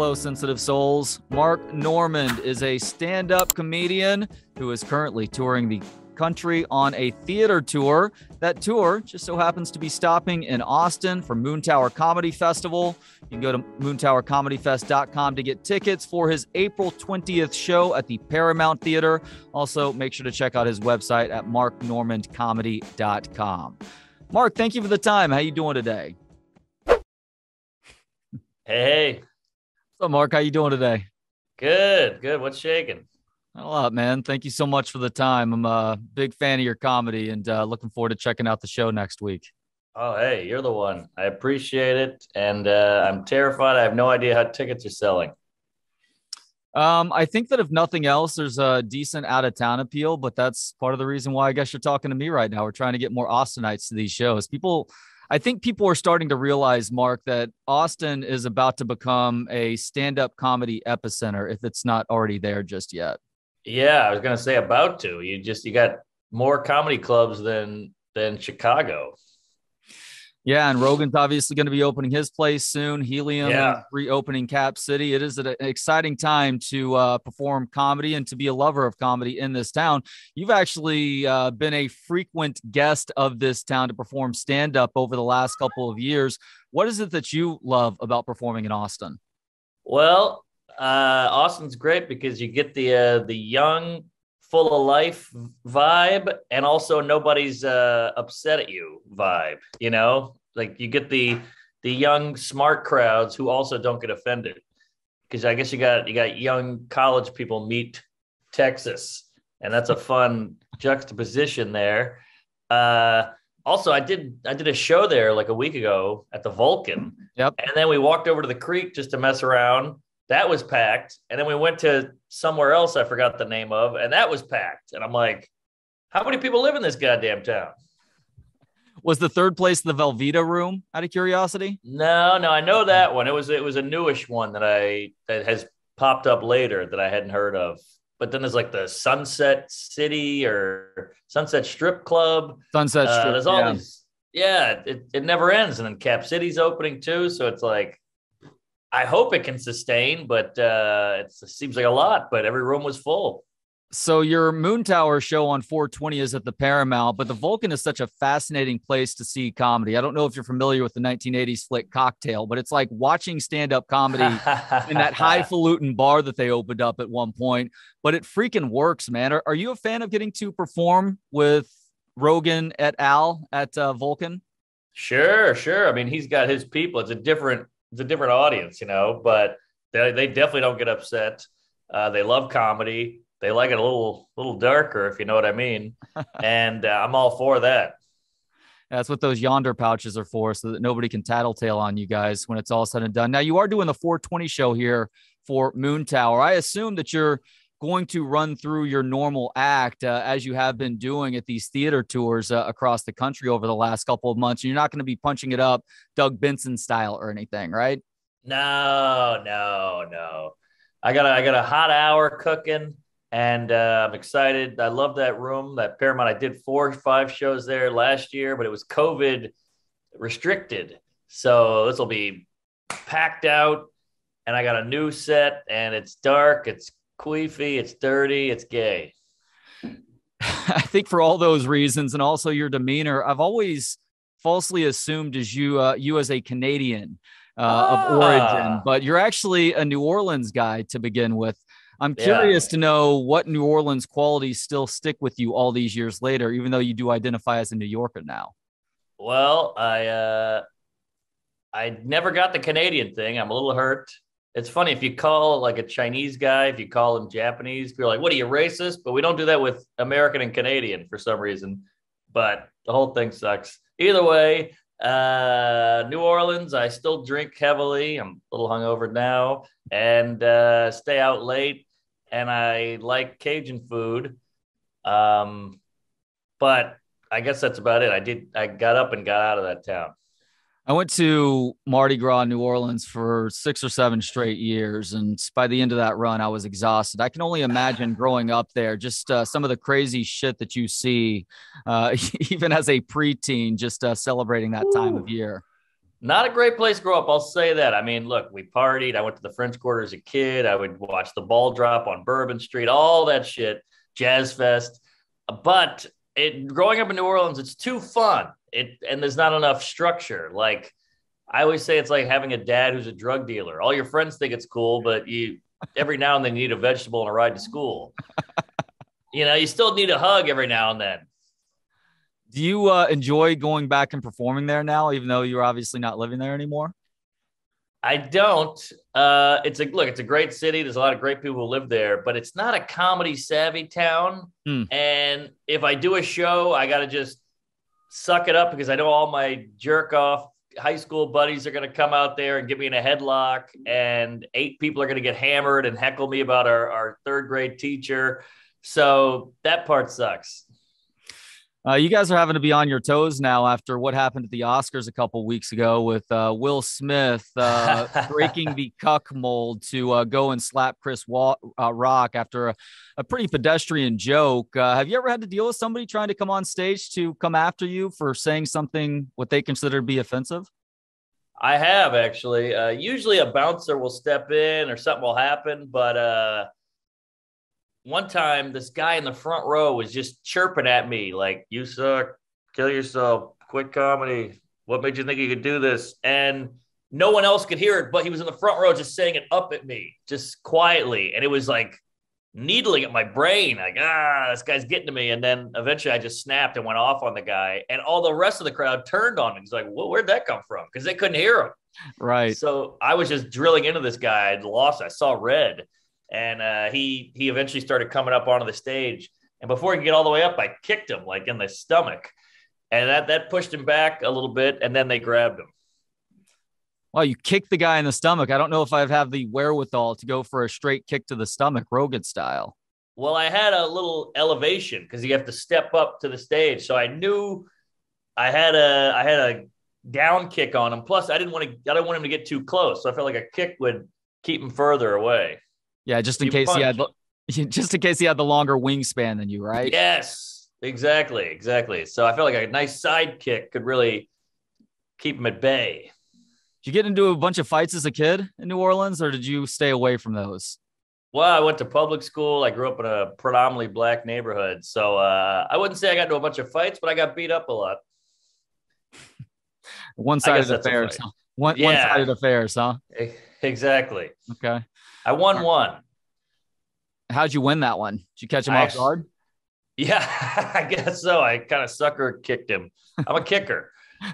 Hello, sensitive souls. Mark Normand is a stand up comedian who is currently touring the country on a theater tour. That tour just so happens to be stopping in Austin for Moontower Comedy Festival. You can go to moontowercomedyfest.com to get tickets for his April 20th show at the Paramount Theater. Also, make sure to check out his website at marknormandcomedy.com. Mark, thank you for the time. How you doing today? Hey, What's up, Mark? How you doing today? good, good. What's shaking? Not a lot, man. Thank you so much for the time. I'm a big fan of your comedy and uh, looking forward to checking out the show next week. Oh, hey, you're the one. I appreciate it, and uh, I'm terrified. I have no idea how tickets are selling. Um, I think that if nothing else, there's a decent out of town appeal, but that's part of the reason why I guess you're talking to me right now. We're trying to get more Austinites to these shows. People, I think people are starting to realize, Mark, that Austin is about to become a stand up comedy epicenter if it's not already there just yet. Yeah, I was gonna say about to. You just you got more comedy clubs than than Chicago. Yeah, and Rogan's obviously going to be opening his place soon. Helium Yeah. reopening Cap City. It is an exciting time to uh, perform comedy and to be a lover of comedy in this town. You've actually uh, been a frequent guest of this town to perform stand up over the last couple of years. What is it that you love about performing in Austin? Well, uh, Austin's great because you get the uh, the young, full of life vibe, and also nobody's uh, upset at you vibe. You know, like you get the the young, smart crowds who also don't get offended. Because I guess you got you got young college people meet Texas, and that's a fun juxtaposition there. Uh, also, I did I did a show there like a week ago at the Vulcan. Yep. And then we walked over to the creek just to mess around. That was packed. And then we went to somewhere else I forgot the name of, and that was packed. And I'm like, how many people live in this goddamn town? Was the third place the Velveeta room out of curiosity? No, no, I know that one. It was it was a newish one that I that has popped up later that I hadn't heard of. But then there's like the Sunset City or Sunset Strip Club. Sunset Uh, Strip. there's all yeah. these, yeah, it, it never ends. And then Cap City's opening too. So it's like, I hope it can sustain, but uh, it seems like a lot, but every room was full. So your Moontower show on 420 is at the Paramount, but the Vulcan is such a fascinating place to see comedy. I don't know if you're familiar with the 1980s flick Cocktail, but it's like watching stand-up comedy in that highfalutin bar that they opened up at one point. But it freaking works, man. Are, are you a fan of getting to perform with Rogan et al. at uh, Vulcan? Sure, sure. I mean, he's got his people. It's a different, it's a different audience, you know, but they, they definitely don't get upset. Uh, they love comedy. They like it a little, little darker, if you know what I mean. and uh, I'm all for that. That's what those Yondr pouches are for, so that nobody can tattletale on you guys when it's all said and done. Now, you are doing the 420 show here for Moontower. I assume that you're going to run through your normal act uh, as you have been doing at these theater tours uh, across the country over the last couple of months. You're not going to be punching it up Doug Benson style or anything, right? No, no, no. I got a, I got a hot hour cooking, and uh, I'm excited. I love that room, that Paramount. I did four, or five shows there last year, but it was COVID restricted, so this will be packed out. And I got a new set, and it's dark, it's queefy, it's dirty, it's gay. I think for all those reasons and also your demeanor, I've always falsely assumed as you uh, you as a Canadian uh, of origin, Ah. but you're actually a New Orleans guy to begin with. I'm Yeah. curious to know what New Orleans qualities still stick with you all these years later, even though you do identify as a New Yorker now. Well, I uh, I never got the Canadian thing. I'm a little hurt. It's funny if you call like a Chinese guy, if you call him Japanese, people are like, "What are you racist?" But we don't do that with American and Canadian for some reason. But the whole thing sucks. Either way, uh, New Orleans, I still drink heavily. I'm a little hungover now, and uh, stay out late. And I like Cajun food. Um, but I guess that's about it. I did. I got up and got out of that town. I went to Mardi Gras, New Orleans for six or seven straight years. And by the end of that run, I was exhausted. I can only imagine growing up there, just uh, some of the crazy shit that you see, uh, even as a preteen, just uh, celebrating that time of year. Not a great place to grow up. I'll say that. I mean, look, we partied. I went to the French Quarter as a kid. I would watch the ball drop on Bourbon Street, all that shit, Jazz Fest. But it growing up in New Orleans, it's too fun. It and there's not enough structure. Like I always say, it's like having a dad who's a drug dealer. All your friends think it's cool, but you every now and then you need a vegetable and a ride to school. you know, you still need a hug every now and then. Do you uh, enjoy going back and performing there now, even though you're obviously not living there anymore? I don't. Uh, it's a look. It's a great city. There's a lot of great people who live there, but it's not a comedy savvy town. Hmm. And if I do a show, I got to just suck it up because I know all my jerk off high school buddies are going to come out there and get me in a headlock, and eight people are going to get hammered and heckle me about our, our third grade teacher. So that part sucks. Uh, you guys are having to be on your toes now after what happened at the Oscars a couple weeks ago with uh, Will Smith uh, breaking the cuck mold to uh, go and slap Chris uh, Rock after a, a, pretty pedestrian joke. Uh, have you ever had to deal with somebody trying to come on stage to come after you for saying something what they consider to be offensive? I have actually. usually a bouncer will step in or something will happen, but one time this guy in the front row was just chirping at me like you suck. Kill yourself. Quit comedy. What made you think you could do this? And no one else could hear it but he was in the front row just saying it up at me just quietly. And it was like needling at my brain like ah this guy's getting to me. And then eventually i just snapped and went off on the guy. And all the rest of the crowd turned on me he's like well where'd that come from? Because they couldn't hear him. Right. So i was just drilling into this guy. I lost. I saw red and uh, he he eventually started coming up onto the stage. And before he could get all the way up, I kicked him like in the stomach, and that that pushed him back a little bit. And then they grabbed him. Well, you kicked the guy in the stomach. I don't know if I'd have the wherewithal to go for a straight kick to the stomach, Rogan style. Well, I had a little elevation because you have to step up to the stage, so I knew I had a I had a down kick on him. Plus, I didn't want to I didn't want him to get too close, so I felt like a kick would keep him further away. Yeah, just in you case punch. he had just in case he had the longer wingspan than you, right? Yes, exactly, exactly. So I felt like a nice side kick could really keep him at bay. Did you get into a bunch of fights as a kid in New Orleans, or did you stay away from those? Well, I went to public school. I grew up in a predominantly black neighborhood, so uh, I wouldn't say I got into a bunch of fights, but I got beat up a lot. One-sided affairs. Huh? One, yeah. one-sided affairs, huh? Exactly. Okay. I won right. one. How'd you win that one? Did you catch him I off guard? Yeah, I guess so. I kind of sucker kicked him. I'm a kicker.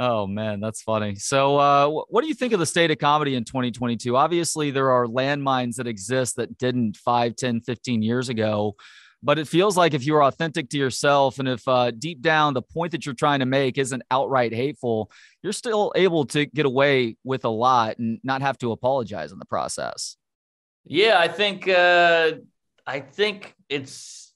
oh man, that's funny. So, uh, what do you think of the state of comedy in 2022? Obviously, there are landmines that exist that didn't 5, 10, 15 years ago. But it feels like if you're authentic to yourself and if uh, deep down the point that you're trying to make isn't outright hateful, you're still able to get away with a lot and not have to apologize in the process. Yeah, I think uh, I think it's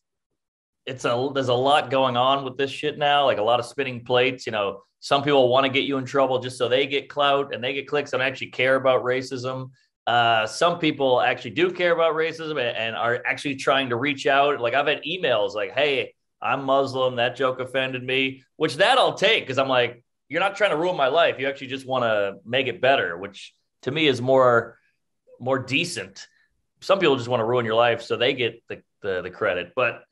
it's a there's a lot going on with this shit now, like a lot of spinning plates. You know, some people want to get you in trouble just so they get clout and they get clicks and actually care about racism. Uh, some people actually do care about racism and, and are actually trying to reach out. Like I've had emails like, "Hey, I'm Muslim. That joke offended me," which that I'll take because I'm like, you're not trying to ruin my life. You actually just want to make it better, which to me is more more decent. Some people just want to ruin your life, so they get the the, the credit. But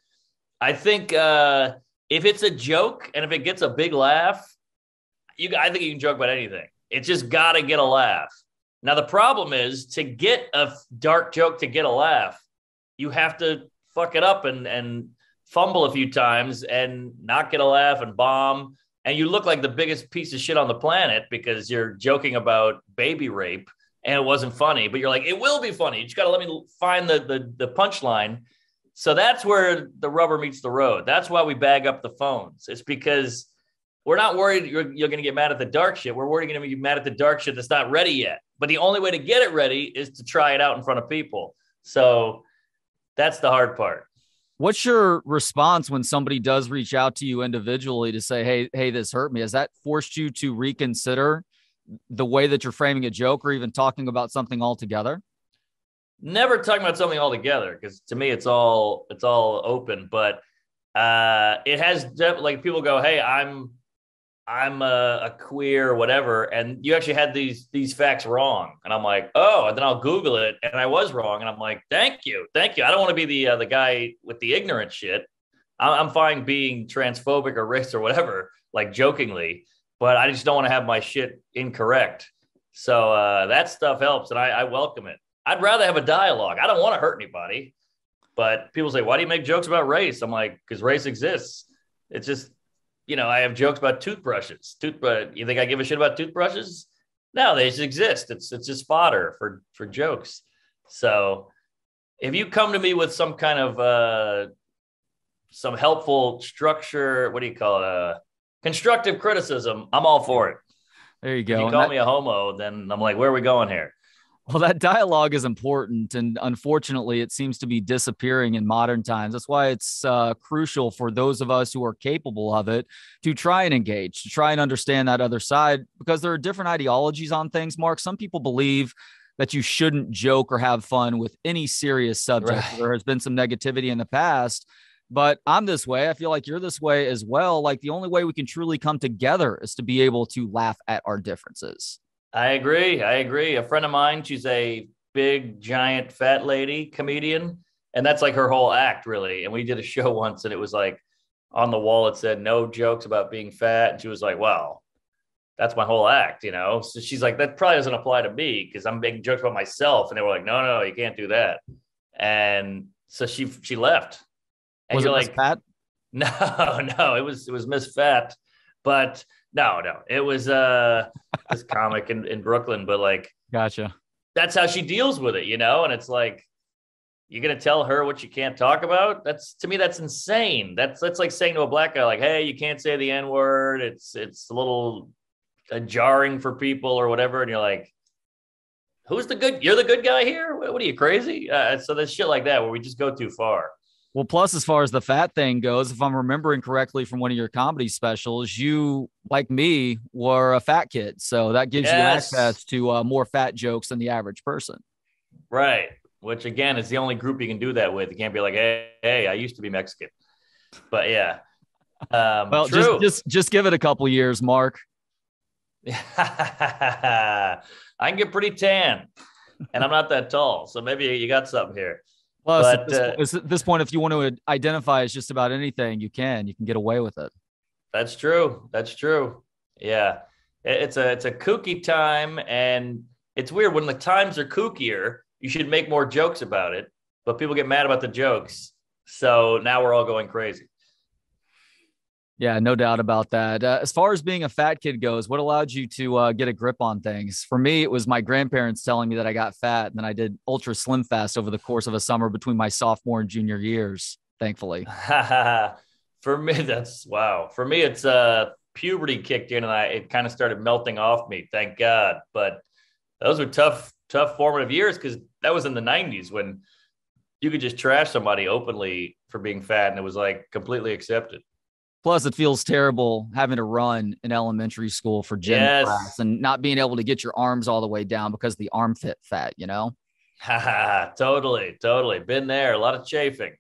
I think uh, if it's a joke and if it gets a big laugh, you I think you can joke about anything. It's just got to get a laugh. Now, the problem is to get a dark joke to get a laugh, you have to fuck it up and, and fumble a few times and not get a laugh and bomb. And you look like the biggest piece of shit on the planet because you're joking about baby rape and it wasn't funny, but you're like, it will be funny. You just got to let me find the, the, the punchline. So that's where the rubber meets the road. That's why we bag up the phones. It's because we're not worried you're, you're going to get mad at the dark shit. We're worried you're going to be mad at the dark shit that's not ready yet. But the only way to get it ready is to try it out in front of people. So that's the hard part. What's your response when somebody does reach out to you individually to say, "Hey, hey, this hurt me"? Has that forced you to reconsider the way that you're framing a joke, or even talking about something altogether? Never talking about something altogether, because to me, it's all it's all open. But uh, it has like people go, "Hey, I'm I'm a, a queer whatever, and you actually had these these facts wrong, and I'm like, oh, and then I'll Google it, and I was wrong, and I'm like, thank you, thank you. I don't want to be the uh, the guy with the ignorant shit. I'm, I'm fine being transphobic or racist or whatever, like jokingly, but I just don't want to have my shit incorrect. So uh, that stuff helps, and I, I welcome it. I'd rather have a dialogue. I don't want to hurt anybody, but people say, why do you make jokes about race? I'm like, because race exists. It's just you know, I have jokes about toothbrushes. Toothbrush. You think I give a shit about toothbrushes? No, they just exist. It's it's just fodder for for jokes. So if you come to me with some kind of uh some helpful structure, what do you call it? Uh, constructive criticism, I'm all for it. There you go. If you call that- me a homo, then I'm like, where are we going here? Well, that dialogue is important, and unfortunately, it seems to be disappearing in modern times. That's why it's uh, crucial for those of us who are capable of it to try and engage, to try and understand that other side, because there are different ideologies on things. Mark, some people believe that you shouldn't joke or have fun with any serious subject. Right. There has been some negativity in the past, but I'm this way. I feel like you're this way as well. Like the only way we can truly come together is to be able to laugh at our differences. I agree. I agree. A friend of mine, she's a big, giant, fat lady comedian. And that's like her whole act, really. And we did a show once and it was like on the wall, it said no jokes about being fat. And she was like, well, that's my whole act, you know? So she's like, that probably doesn't apply to me because I'm making jokes about myself. And they were like, no, no, you can't do that. And so she she left. And was you're like, fat? No, no, it was it was Miss Fat. But no, no, it was uh this comic in, in Brooklyn, but like, gotcha. That's how she deals with it, you know. And it's like, you're gonna tell her what you can't talk about. That's to me, that's insane. That's that's like saying to a black guy, like, "Hey, you can't say the n word. It's it's a little uh, jarring for people or whatever." And you're like, "Who's the good? You're the good guy here. What, what are you crazy?" Uh, so there's shit like that where we just go too far. Well, plus, as far as the fat thing goes, if I'm remembering correctly from one of your comedy specials, you, like me, were a fat kid. So that gives yes. you access to uh, more fat jokes than the average person. Right. Which, again, is the only group you can do that with. You can't be like, hey, hey I used to be Mexican. But yeah. Um, well, true. just, just, just give it a couple years, Mark. I can get pretty tan, and I'm not that tall. So maybe you got something here. Plus, but, at, this, uh, at this point, if you want to identify as just about anything, you can. You can get away with it. That's true. That's true. Yeah, it's a it's a kooky time, and it's weird when the times are kookier. You should make more jokes about it, but people get mad about the jokes. So now we're all going crazy. Yeah, no doubt about that. Uh, as far as being a fat kid goes, what allowed you to uh, get a grip on things? For me, it was my grandparents telling me that I got fat, and then I did ultra slim fast over the course of a summer between my sophomore and junior years. Thankfully, for me, that's wow. For me, it's uh, puberty kicked in, and I it kind of started melting off me. Thank God. But those were tough, tough formative years because that was in the '90s when you could just trash somebody openly for being fat, and it was like completely accepted. Plus, it feels terrible having to run in elementary school for gym yes. class and not being able to get your arms all the way down because the arm fit fat, you know? totally, totally. Been there. A lot of chafing.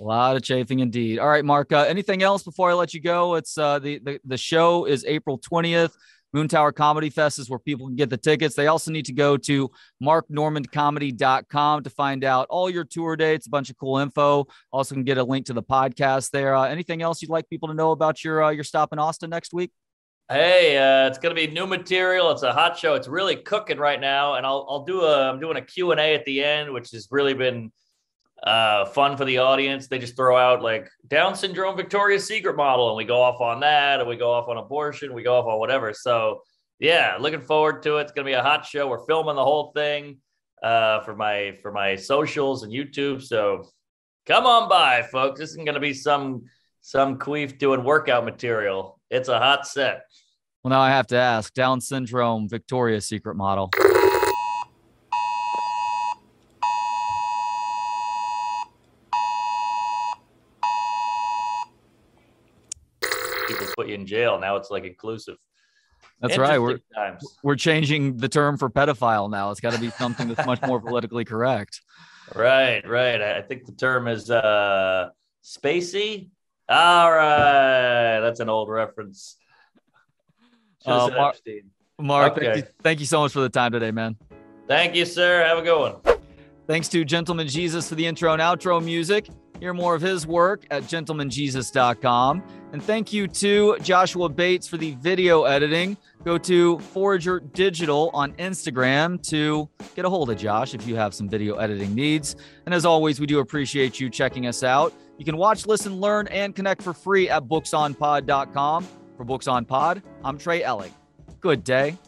A lot of chafing indeed. All right, Mark. Uh, anything else before I let you go? It's uh, the, the the show is April twentieth. Moontower Comedy Fest is where people can get the tickets. They also need to go to marknormandcomedy.com to find out all your tour dates, a bunch of cool info. Also can get a link to the podcast there. Uh, anything else you'd like people to know about your uh, your stop in Austin next week? Hey, uh, it's going to be new material. It's a hot show. It's really cooking right now, and I'll I'll do a I'm doing a Q and A at the end, which has really been uh, fun for the audience. They just throw out like Down syndrome Victoria's Secret model, and we go off on that, and we go off on abortion, we go off on whatever. So yeah, looking forward to it. It's gonna be a hot show. We're filming the whole thing uh, for my for my socials and YouTube. So come on by, folks. This isn't gonna be some some queef doing workout material. It's a hot set. Well, now I have to ask Down syndrome Victoria's Secret model. Put you in jail. Now it's like inclusive. That's right. We're times. we're changing the term for pedophile now. It's got to be something that's much more politically correct. Right, right. I think the term is uh spacey. All right, that's an old reference. Uh, said Mar- Epstein. Mark, thank, you, thank you so much for the time today, man. Thank you, sir. Have a good one. Thanks to Gentleman Jesus for the intro and outro music. Hear more of his work at gentlemanjesus.com. And thank you to Joshua Bates for the video editing. Go to Forager Digital on Instagram to get a hold of Josh if you have some video editing needs. And as always, we do appreciate you checking us out. You can watch, listen, learn, and connect for free at booksonpod.com. For Books on Pod, I'm Trey Elling. Good day